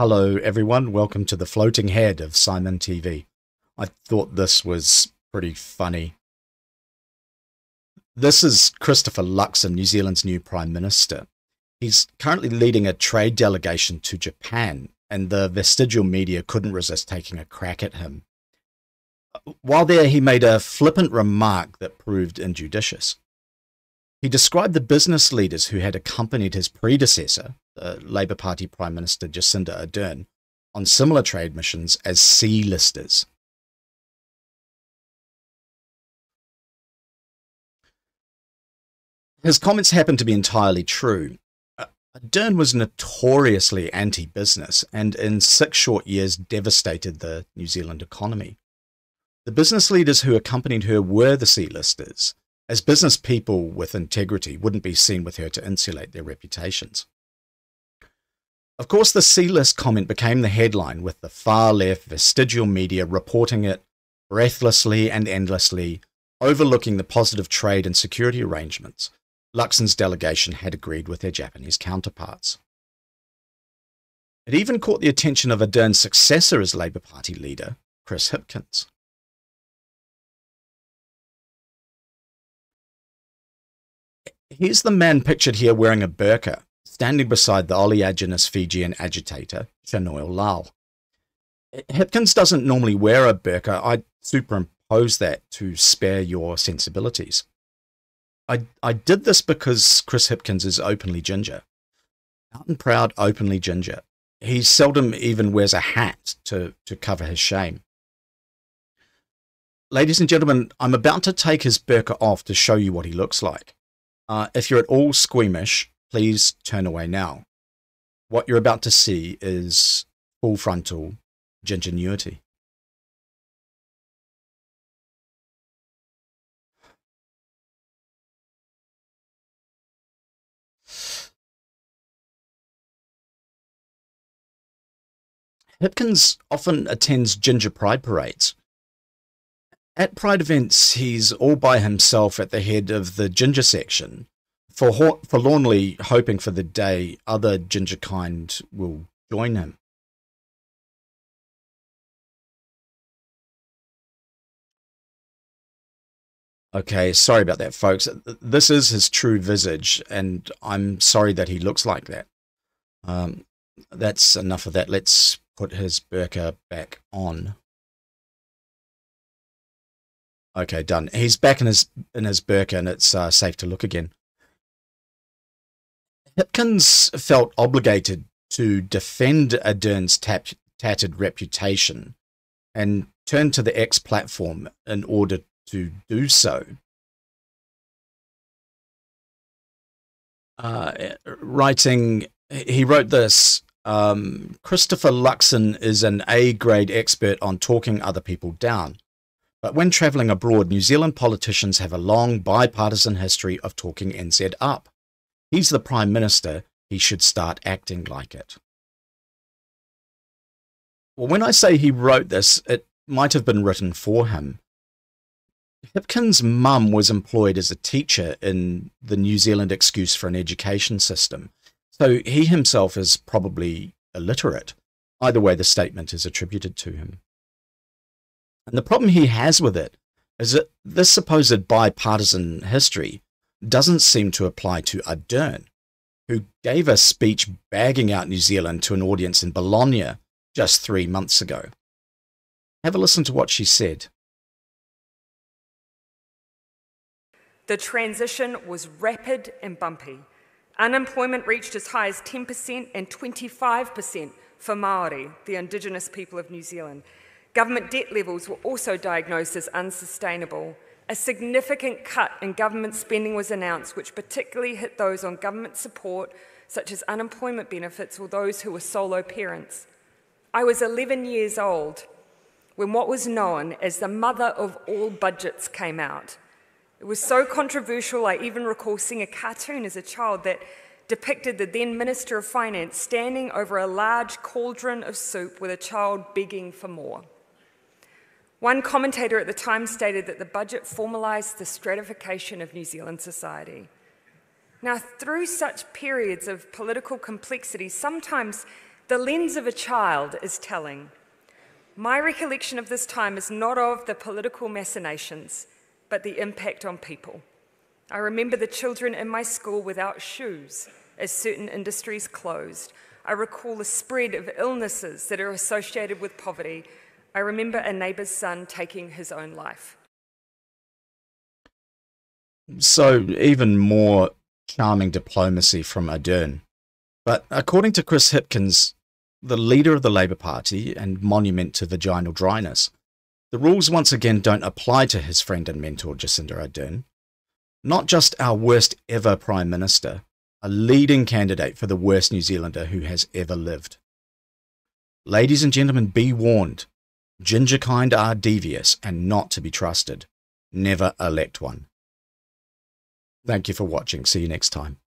Hello, everyone. Welcome to the floating head of Simon TV. I thought this was pretty funny. This is Christopher Luxon, New Zealand's new Prime Minister. He's currently leading a trade delegation to Japan, and the vestigial media couldn't resist taking a crack at him. While there, he made a flippant remark that proved injudicious. He described the business leaders who had accompanied his predecessor, the Labour Party Prime Minister Jacinda Ardern, on similar trade missions as C-listers. His comments happen to be entirely true. Uh, Ardern was notoriously anti-business and in six short years devastated the New Zealand economy. The business leaders who accompanied her were the C-listers, as business people with integrity wouldn't be seen with her to insulate their reputations. Of course, the C list comment became the headline, with the far left vestigial media reporting it breathlessly and endlessly, overlooking the positive trade and security arrangements Luxon's delegation had agreed with their Japanese counterparts. It even caught the attention of Ardern's successor as Labour Party leader, Chris Hipkins. Here's the man pictured here wearing a burqa, standing beside the oleaginous Fijian agitator, Shanoil Lal. Hipkins doesn't normally wear a burqa. I superimpose that to spare your sensibilities. I, I did this because Chris Hipkins is openly ginger. Out and proud, openly ginger. He seldom even wears a hat to, to cover his shame. Ladies and gentlemen, I'm about to take his burqa off to show you what he looks like. Uh, if you're at all squeamish, please turn away now. What you're about to see is full frontal gingenuity. Hipkins often attends ginger pride parades. At pride events, he's all by himself at the head of the ginger section, for forlornly hoping for the day other ginger kind will join him. Okay, sorry about that, folks. This is his true visage, and I'm sorry that he looks like that. Um, that's enough of that. Let's put his burqa back on. Okay, done. He's back in his in his burqa, and it's uh, safe to look again. Hipkins felt obligated to defend Ardern's tap, tattered reputation and turned to the X platform in order to do so. Uh, writing, he wrote this um, Christopher Luxon is an A grade expert on talking other people down. But when travelling abroad, New Zealand politicians have a long bipartisan history of talking NZ up. He's the Prime Minister, he should start acting like it. Well, when I say he wrote this, it might have been written for him. Hipkins' mum was employed as a teacher in the New Zealand excuse for an education system, so he himself is probably illiterate. Either way, the statement is attributed to him. And the problem he has with it is that this supposed bipartisan history doesn't seem to apply to Ardern, who gave a speech bagging out New Zealand to an audience in Bologna just three months ago. Have a listen to what she said. The transition was rapid and bumpy. Unemployment reached as high as 10% and 25% for Maori, the indigenous people of New Zealand. Government debt levels were also diagnosed as unsustainable a significant cut in government spending was announced, which particularly hit those on government support, such as unemployment benefits or those who were solo parents. I was 11 years old when what was known as the mother of all budgets came out. It was so controversial, I even recall seeing a cartoon as a child that depicted the then Minister of Finance standing over a large cauldron of soup with a child begging for more. One commentator at the time stated that the budget formalised the stratification of New Zealand society. Now, through such periods of political complexity, sometimes The lens of a child is telling. My recollection of this time is not of the political machinations, but the impact on people. I remember the children in my school without shoes as certain industries closed. I recall the spread of illnesses that are associated with poverty. I remember a neighbour's son taking his own life. So, even more charming diplomacy from Ardern. But according to Chris Hipkins, the leader of the Labour Party and monument to vaginal dryness, the rules once again don't apply to his friend and mentor Jacinda Ardern. Not just our worst ever Prime Minister, a leading candidate for the worst New Zealander who has ever lived. Ladies and gentlemen, be warned. Ginger kind are devious and not to be trusted. Never elect one. Thank you for watching. See you next time.